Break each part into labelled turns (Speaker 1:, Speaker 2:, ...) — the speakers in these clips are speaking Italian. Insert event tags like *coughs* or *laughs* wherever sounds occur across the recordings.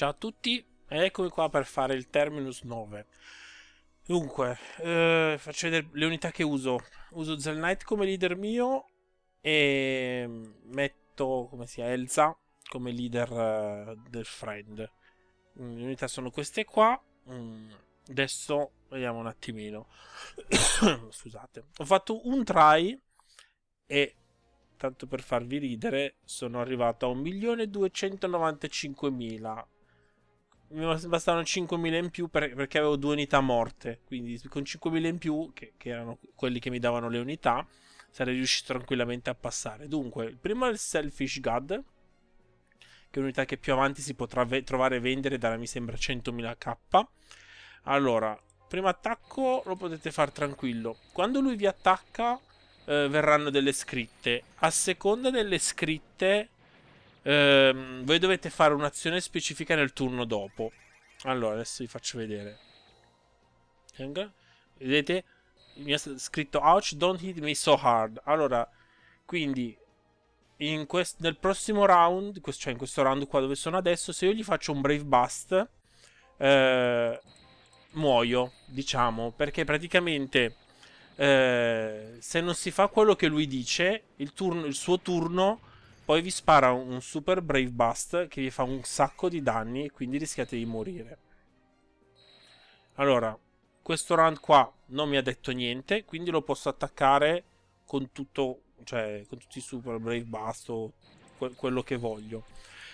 Speaker 1: Ciao a tutti eccomi qua per fare il Terminus 9. Dunque, eh, faccio vedere le unità che uso. Uso Zell Knight come leader mio e metto, come sia, Elsa come leader uh, del friend. Mm, le unità sono queste qua. Mm, adesso vediamo un attimino. *coughs* Scusate. Ho fatto un try e tanto per farvi ridere, sono arrivato a 1.295.000 mi bastavano 5.000 in più per, perché avevo due unità morte. Quindi con 5.000 in più, che, che, erano quelli che mi davano le unità, sarei riuscito tranquillamente a passare. Dunque, è il Selfish God, che è un'unità che più avanti si potrà ve- trovare e vendere da, mi sembra, 100.000 K. Allora, primo attacco lo potete fare tranquillo. Quando lui vi attacca, eh, verranno delle scritte. A seconda delle scritte ehm, voi dovete fare un'azione specifica nel turno dopo. Allora, adesso vi faccio vedere. Vedete? Mi ha scritto Ouch, don't hit me so hard. Allora, quindi nel prossimo round, cioè in questo round qua dove sono adesso, se io gli faccio un Brave Bust, eh, muoio, diciamo, perché praticamente eh, se non si fa quello che lui dice, il, turno, il suo turno poi vi spara un super Brave Bust che vi fa un sacco di danni e quindi rischiate di morire. Allora, questo round qua non mi ha detto niente, quindi lo posso attaccare con tutto, cioè con tutti i super Brave Bust o que quello che voglio.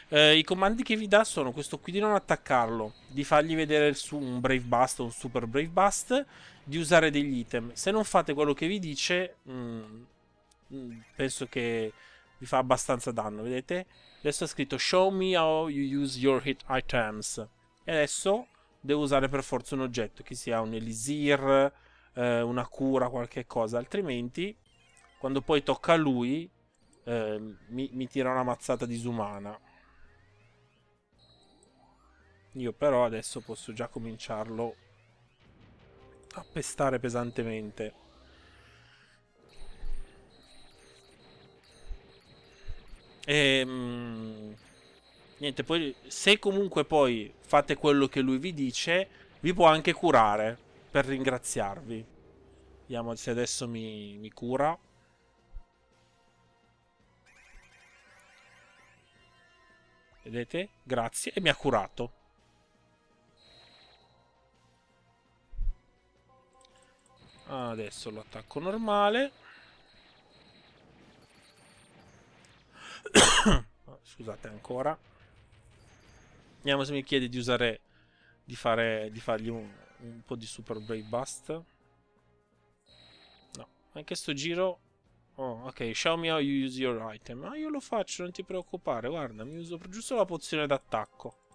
Speaker 1: Eh, I comandi che vi dà sono questo qui di non attaccarlo, di fargli vedere su un Brave Bust o un Super Brave Bust, di usare degli item. Se non fate quello che vi dice, mm, mm penso che vi fa abbastanza danno, vedete? Adesso è scritto Show me how you use your hit items. E adesso devo usare per forza un oggetto, che sia un elisir, eh, una cura, qualche cosa. Altrimenti, quando poi tocca a lui, eh, mi, mi tira una mazzata disumana. Io però adesso posso già cominciarlo a pestare pesantemente. E, ehm, niente, poi se comunque poi fate quello che lui vi dice, vi può anche curare per ringraziarvi. Vediamo se adesso mi, mi cura. Vedete? Grazie. E mi ha curato. Adesso l'attacco normale. *coughs* Scusate ancora. Vediamo se mi chiede di usare di fare di fargli un, un po' di super brave bust. No, anche sto giro Oh, ok, show me how you use your item. Ah, io lo faccio, non ti preoccupare, guarda, mi uso giusto la pozione d'attacco.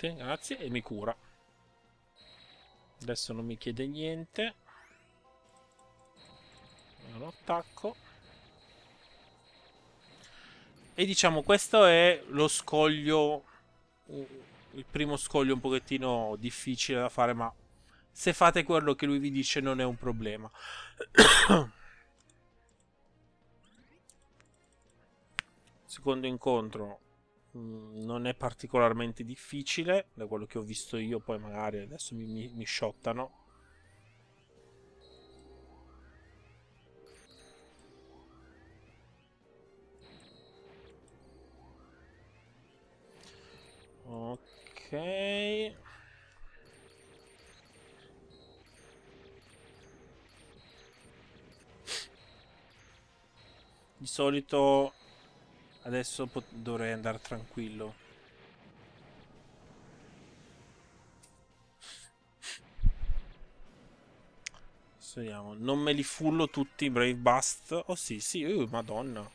Speaker 1: Niente, grazie, e mi cura. Adesso non mi chiede niente. Non attacco. E diciamo, questo è lo scoglio, il primo scoglio un pochettino difficile da fare, ma se fate quello che lui vi dice non è un problema. *coughs* Secondo incontro Mm, non è particolarmente difficile. Da quello che ho visto io poi magari adesso mi, mi, mi shottano ok. Di solito Adesso dovrei andare tranquillo. vediamo. Non me li fullo tutti i Brave Bust. Oh sì, sì, uh, madonna.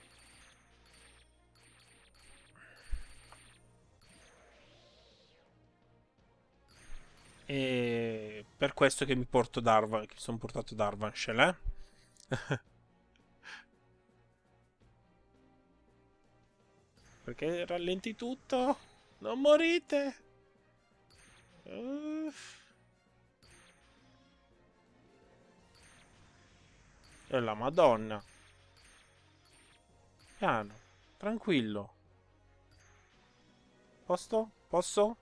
Speaker 1: E per questo che mi porto Darvan, che sono portato Darvanshell, eh? *laughs* Perché rallenti tutto? Non morite! Uh. E la madonna. Piano, tranquillo. Posto? Posso?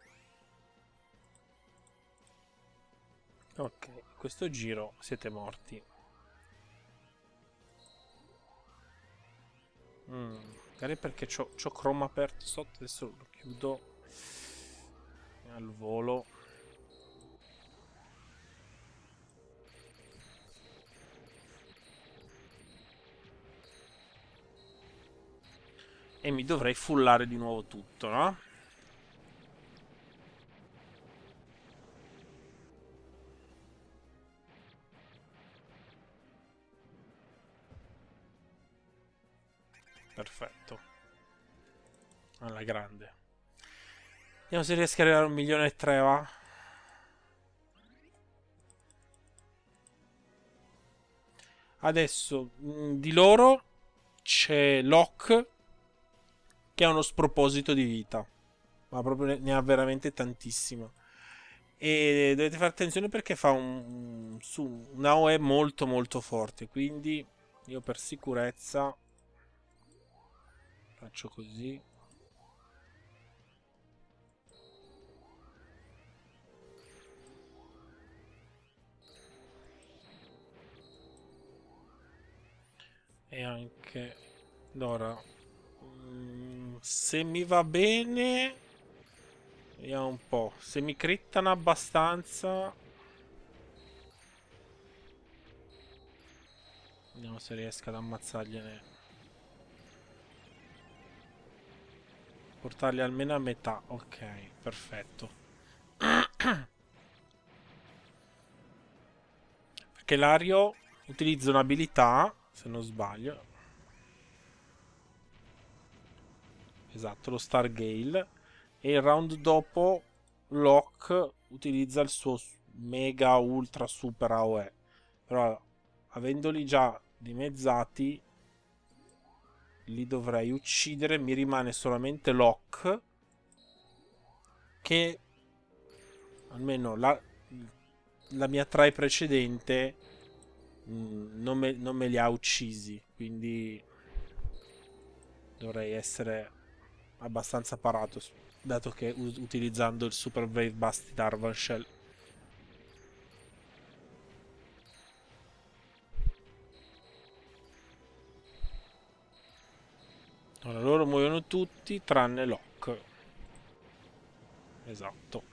Speaker 1: Ok, questo giro siete morti. Mm, magari perché c'ho, Chrome aperto sotto, adesso lo chiudo al volo. E mi dovrei fullare di nuovo tutto, no? Perfetto. Alla grande. Vediamo se riesco a arrivare a un milione e tre, va? Adesso, mm, di loro c'è Locke che ha uno sproposito di vita. Ma proprio ne ha veramente tantissimo. E dovete fare attenzione perché fa un, un, un AOE molto molto forte. Quindi io per sicurezza faccio così. E anche allora mm, se mi va bene vediamo un po' se mi crittano abbastanza vediamo se riesco ad ammazzargliene Portarli almeno a metà. Ok, perfetto. *clears throat* Perché l'ario utilizza un'abilità, se non sbaglio. Esatto, lo Stargale. E il round dopo Locke utilizza il suo mega ultra super AOE. Però avendoli già dimezzati li dovrei uccidere. Mi rimane solamente Locke. Che almeno la, la mia try precedente mh, mm, non, me, non me li ha uccisi. Quindi dovrei essere abbastanza parato. Dato che utilizzando il Super Brave Basti Darvan tutti tranne Locke. Esatto.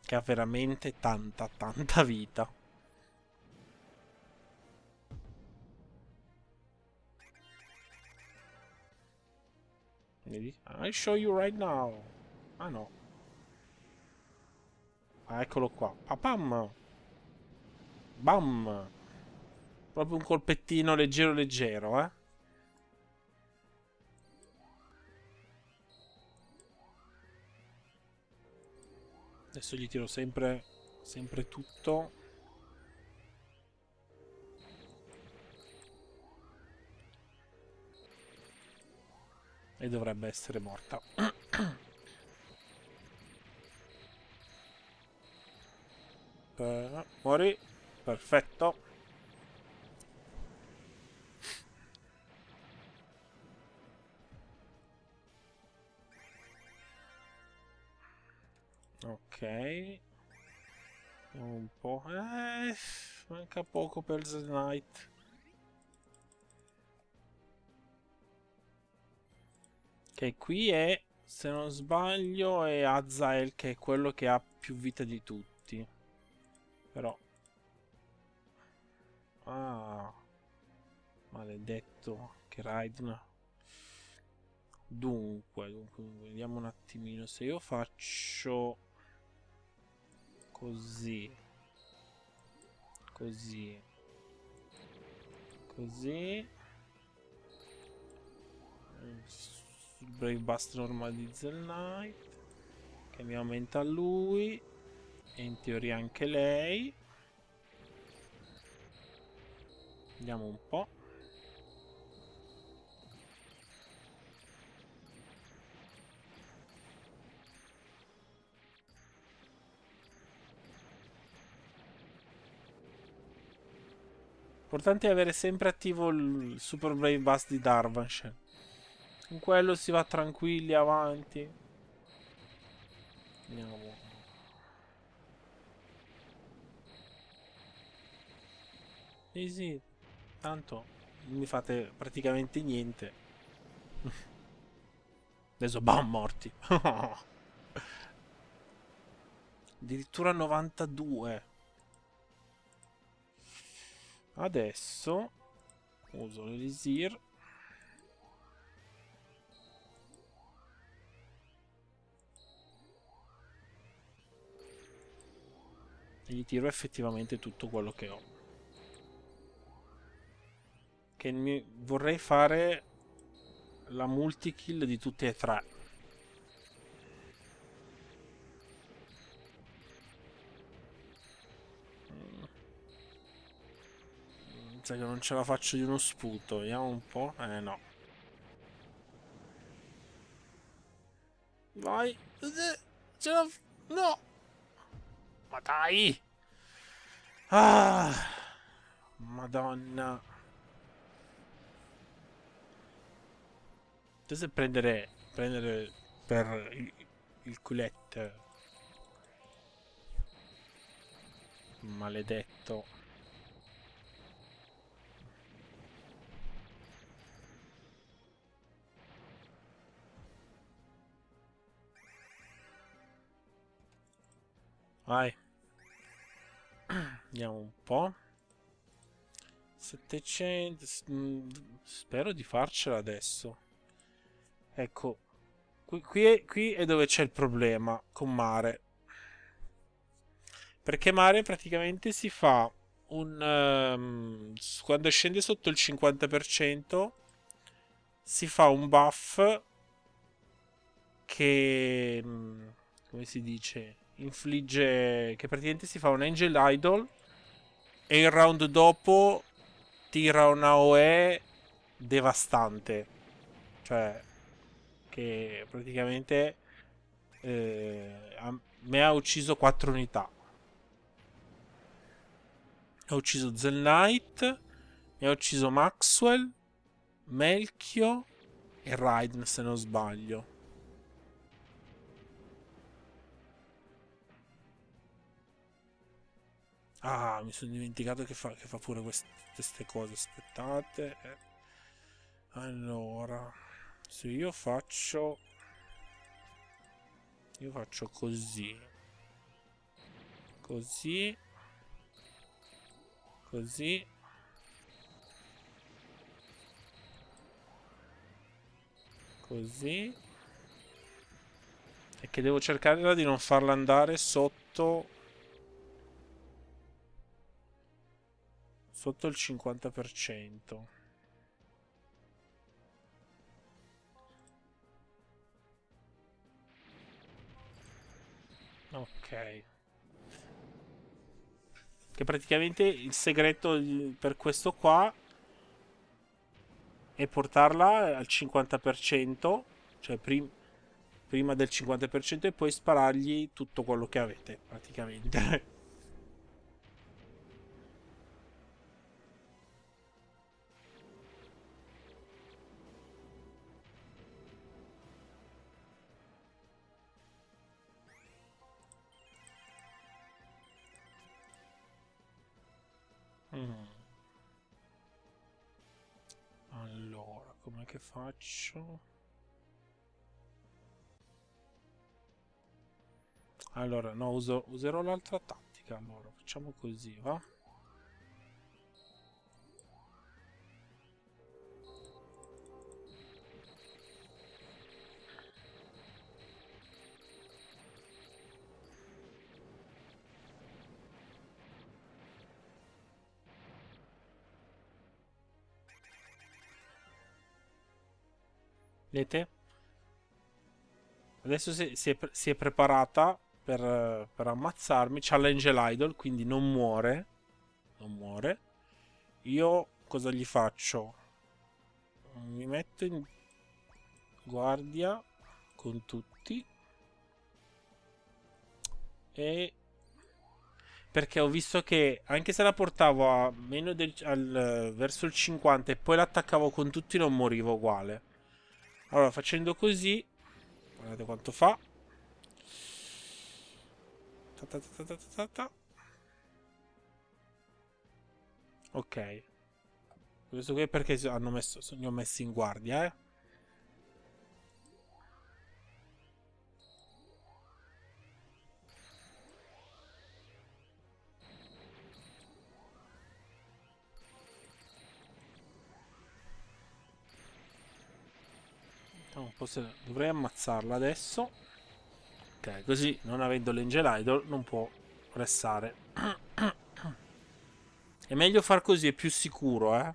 Speaker 1: Che ha veramente tanta, tanta vita. Vedi? I show you right now. Ah no. Ah, eccolo qua. Papam! Bam! Proprio un colpettino leggero leggero, eh? Adesso gli tiro sempre, sempre tutto. E dovrebbe essere morta. per... *coughs* Muori. Perfetto. Manca poco per The Knight. Ok, qui è, se non sbaglio, è Azael che è quello che ha più vita di tutti. Però... Ah... Maledetto, che Raiden. Dunque, dunque, vediamo un attimino. Se io faccio Così. Così. Così. Brave Bust normalizza il Knight. Che mi aumenta lui. E in teoria anche lei. Vediamo un po'. L'importante è avere sempre attivo il Super Brave Bus di Darvanshan. Con quello si va tranquilli avanti. Andiamo. Sì, sì, tanto non mi fate praticamente niente. *laughs* Adesso bam, morti. *laughs* Addirittura 92. Adesso uso l'elisir. E gli tiro effettivamente tutto quello che ho. Che mi vorrei fare la multi-kill di tutti e tre. Sai che non ce la faccio di uno sputo. Vediamo un po'. Eh no. Vai. Ce la... No. Ma dai. Ah. Madonna. Adesso prendere... Prendere per il, il culette. Maledetto. Vai. Andiamo un po'. 700. Mm, spero di farcela adesso. Ecco. Qui, qui, è, qui è dove c'è il problema con mare. Perché mare praticamente si fa un... Um, quando scende sotto il 50% si fa un buff che... Mm, come si dice? Infligge che praticamente si fa un Angel Idol e il round dopo tira una OE devastante. Cioè che praticamente eh, me ha ucciso 4 unità. Ha ucciso Zel Knight mi ha ucciso Maxwell Melchio e Raiden se non sbaglio Ah, mi sono dimenticato che fa, che fa pure queste, queste cose. Aspettate. Allora, se io faccio... Io faccio così. Così. Così. Così. E che devo cercare di non farla andare sotto sotto il 50%. Ok. Che praticamente il segreto per questo qua è portarla al 50%, cioè prim prima del 50% e poi sparargli tutto quello che avete, praticamente. *laughs* che faccio? Allora, no, uso, userò l'altra tattica. Allora, facciamo così, va? Vedete? Adesso si, si, è, si è, preparata per, per ammazzarmi. C'ha l'Angel Idol, quindi non muore. Non muore. Io cosa gli faccio? Mi metto in guardia con tutti. E perché ho visto che anche se la portavo a meno del, al, verso il 50 e poi l'attaccavo con tutti non morivo uguale. Allora facendo così, guardate quanto fa. Ta ta ta ok. Questo qui è perché hanno messo, li ho messi in guardia, eh. Dovrei ammazzarla adesso. Ok, così non avendo l'Angel Idol non può restare. *clears throat* è meglio far così, è più sicuro, eh.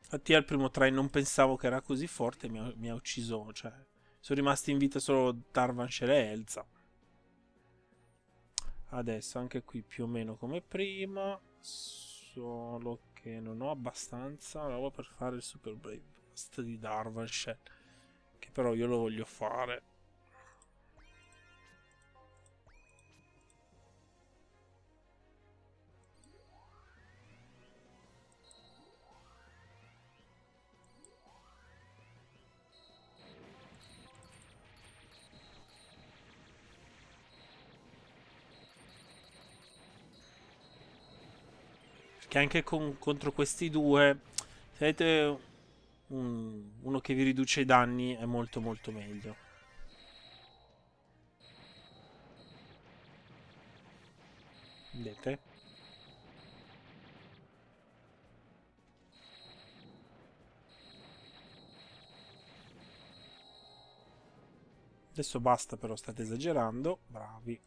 Speaker 1: Infatti al primo try non pensavo che era così forte, mi mi ha ucciso, cioè... Sono rimasti in vita solo Darvanshel e Elza. Adesso anche qui più o meno come prima solo che non ho abbastanza roba per fare il Super Brave Blast di Darvanshell che però io lo voglio fare Che anche con, contro questi due, se avete un, uno che vi riduce i danni, è molto molto meglio. Vedete? Adesso basta però, state esagerando. Bravi.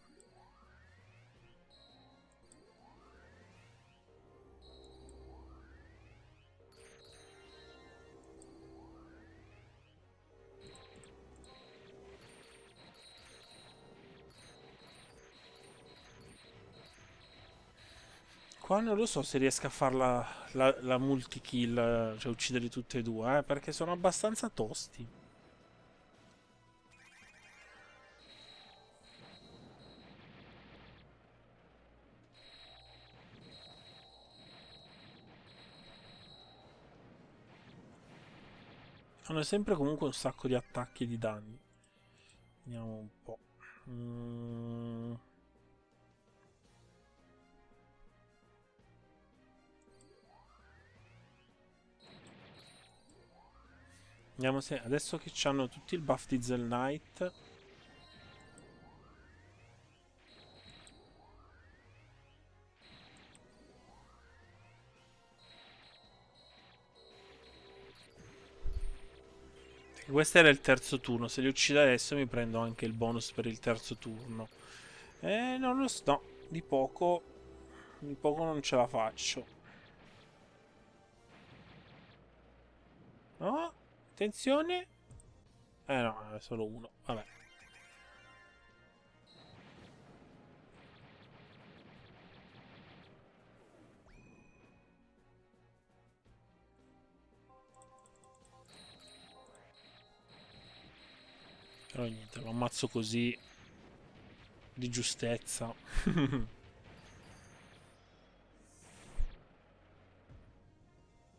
Speaker 1: Qua non lo so se riesco a farla la, la multi-kill, cioè ucciderli tutti e due, eh, perché sono abbastanza tosti. Hanno sempre comunque un sacco di attacchi e di danni. Vediamo un po'. Mm. Vediamo se adesso che hanno tutti il buff di Zell Knight. Questo era il terzo turno. Se li uccido adesso mi prendo anche il bonus per il terzo turno. Eh, non lo so. Di poco. Di poco non ce la faccio. No? Attenzione. Eh no, è solo uno. Vabbè. Però niente, lo ammazzo così. Di giustezza. *laughs*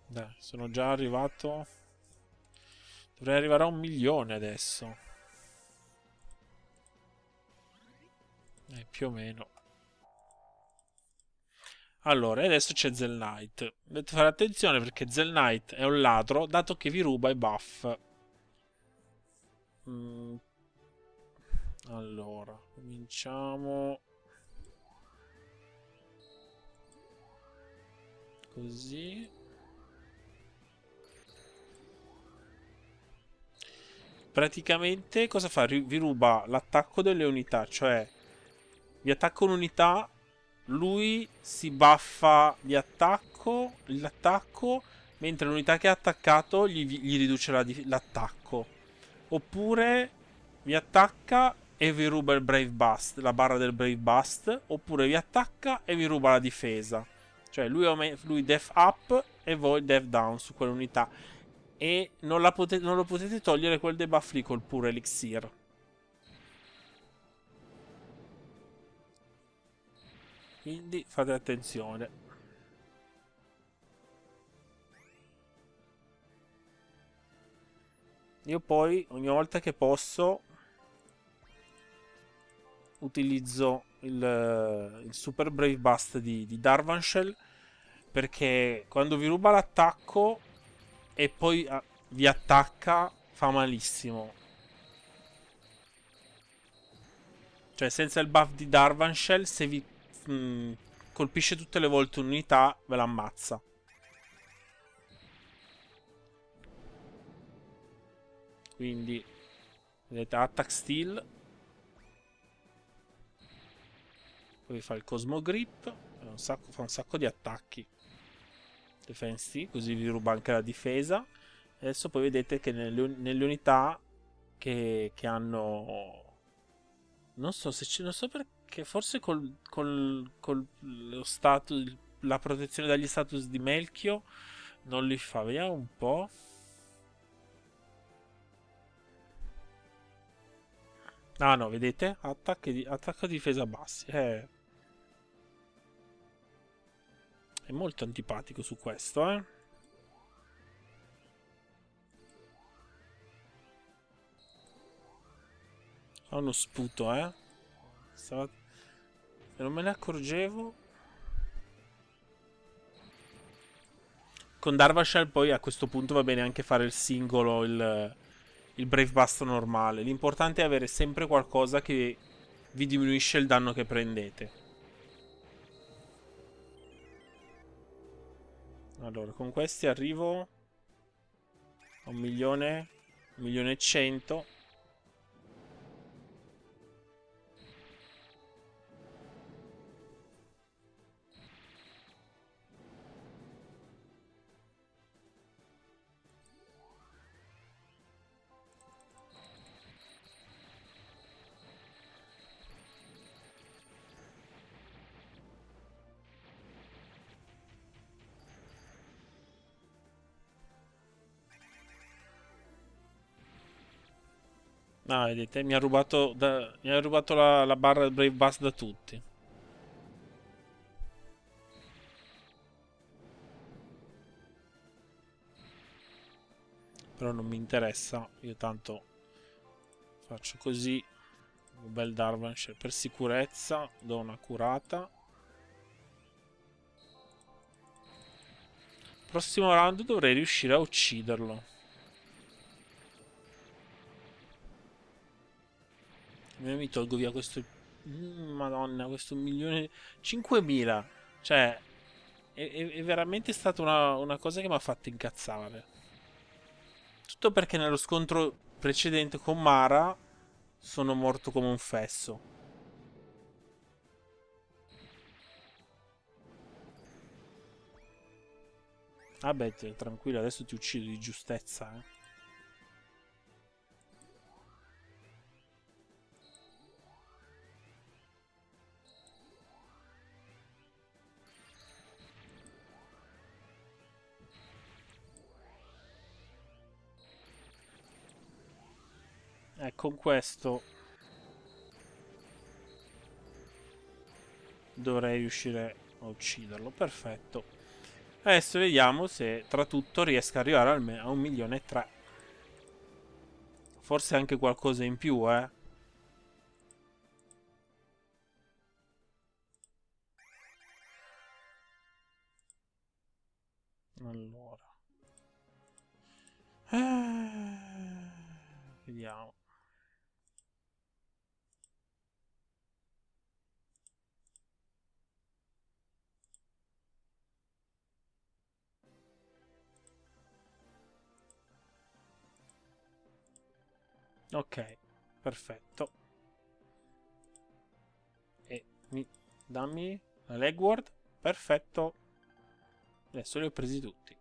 Speaker 1: Dai, sono già arrivato Dovrei arrivare a un milione adesso. Eh, più o meno. Allora, adesso c'è Zell Knight. Dovete fare attenzione perché Zell Knight è un ladro, dato che vi ruba i buff. Mm. Allora, cominciamo... Così. Praticamente cosa fa? Vi ruba l'attacco delle unità, cioè vi attacca un'unità, lui si buffa di attacco, l'attacco, mentre l'unità che ha attaccato gli, gli riduce l'attacco. Oppure vi attacca e vi ruba il Brave Bust, la barra del Brave Bust, oppure vi attacca e vi ruba la difesa. Cioè lui, lui def up e voi def down su quell'unità e non, potete, non lo potete togliere quel debuff lì col puro elixir. Quindi fate attenzione. Io poi ogni volta che posso utilizzo il, il Super Brave Bust di, di Darvanshell perché quando vi ruba l'attacco e poi ah, vi attacca fa malissimo. Cioè senza il buff di Darvanshell se vi mh, mm, colpisce tutte le volte un'unità ve l'ammazza. Quindi, vedete, attack steel. Poi fa il Cosmo Grip. Un sacco, fa un sacco di attacchi. Defense così vi ruba anche la difesa. E adesso poi vedete che nelle, nelle unità che, che, hanno... Non so se c'è... Non so perché, forse col, col, col lo status... La protezione dagli status di Melchio non li fa. Vediamo un po'. Ah no, vedete? Attacco difesa bassi. Eh. È molto antipatico su questo, eh. Ha uno sputo, eh. Stava... Se non me ne accorgevo... Con Darvashell poi a questo punto va bene anche fare il singolo, il il Brave Bust normale. L'importante è avere sempre qualcosa che vi diminuisce il danno che prendete. Allora, con questi arrivo a un milione, un milione e cento. Ah, vedete, mi ha rubato, da, mi ha rubato la, la barra del Brave Bus da tutti. Però non mi interessa, io tanto faccio così. Un bel Darvanshire per sicurezza, do una curata. Prossimo round dovrei riuscire a ucciderlo. Mi tolgo via questo... Mm, madonna, questo milione... 5.000! Cioè, è, è, veramente stata una, una cosa che mi ha fatto incazzare. Tutto perché nello scontro precedente con Mara sono morto come un fesso. Vabbè, tranquillo, adesso ti uccido di giustezza, eh. Con questo dovrei riuscire a ucciderlo. Perfetto. Adesso vediamo se tra tutto riesco ad arrivare a un milione e tre. Forse anche qualcosa in più, eh. Allora. Eh, Ok, perfetto. E mi dammi la legward. Perfetto. Adesso li ho presi tutti.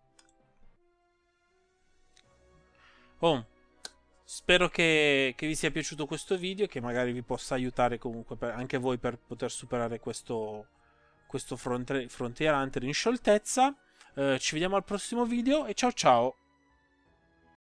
Speaker 1: Oh, spero che, che, vi sia piaciuto questo video, che magari vi possa aiutare comunque per, anche voi per poter superare questo, questo fronte, Frontier Hunter in scioltezza. Eh, ci vediamo al prossimo video e ciao ciao!